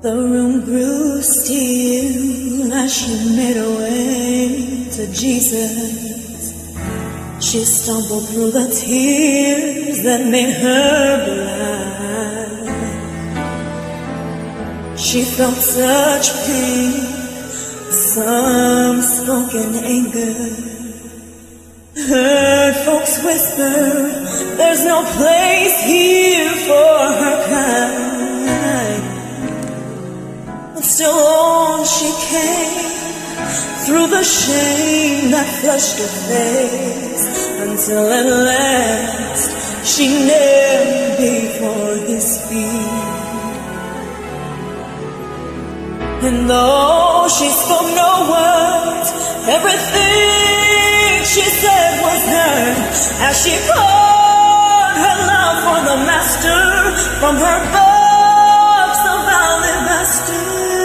The room grew still as she made her way to Jesus. She stumbled through the tears that made her blind. She felt such pain, some spoken anger. Heard folks whisper, there's no place here for her kind. Still she came through the shame that flushed her face until at last she knelt before his feet. And though she spoke no words, everything she said was heard as she poured her love for the master from her box of alabaster.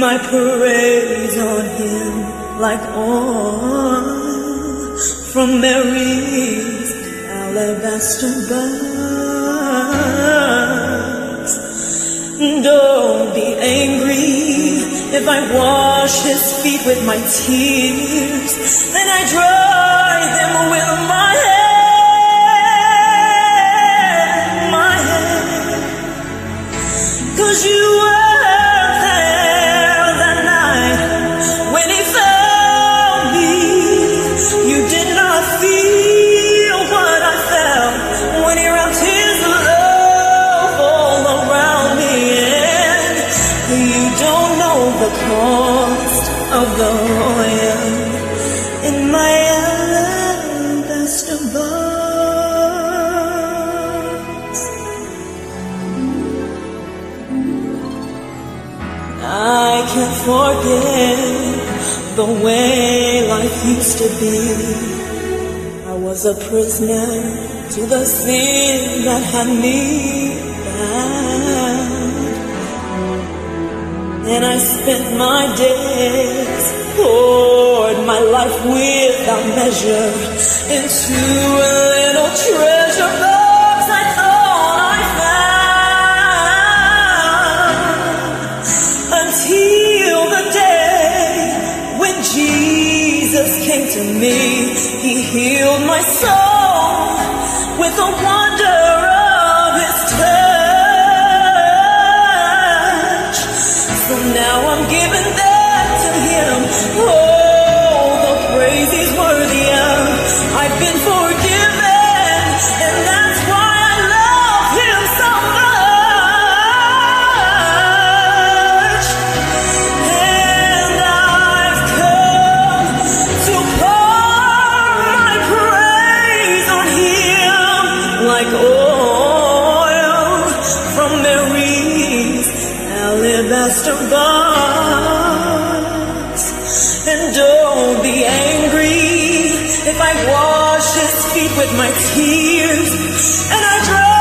My praise on him like oil from Mary's alabaster box. Don't be angry if I wash his feet with my tears, then I dry them with can't the way life used to be. I was a prisoner to the sin that had me bound. And I spent my days, poured my life without measure into a little treasure to me. He healed my soul with the wonder of his touch. So now I'm giving that to him. Oh, the praise he's worthy of. I've been box. And don't be angry if I wash his feet with my tears and I dry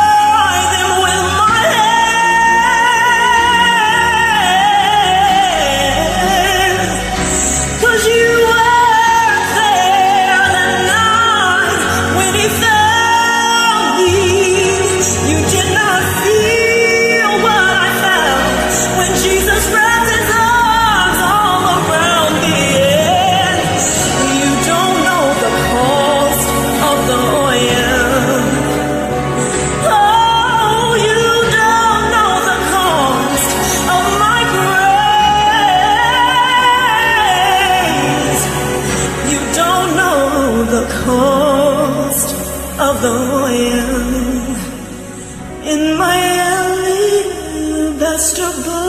alabaster box.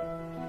Bye.